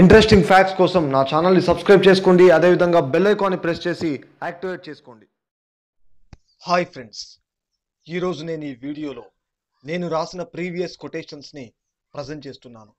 Interesting facts కోసం నా ఛానల్ని సబ్స్క్రైబ్ చేసుకోండి. అదేవిధంగా బెల్ ఐకాన్ని ప్రెస్ చేసి యాక్టివేట్ చేసుకోండి. హాయ్ ఫ్రెండ్స్ ఈరోజు నేను ఈ వీడియోలో నేను రాసిన ప్రీవియస్ కొటేషన్స్ని ప్రజెంట్ చేస్తున్నాను.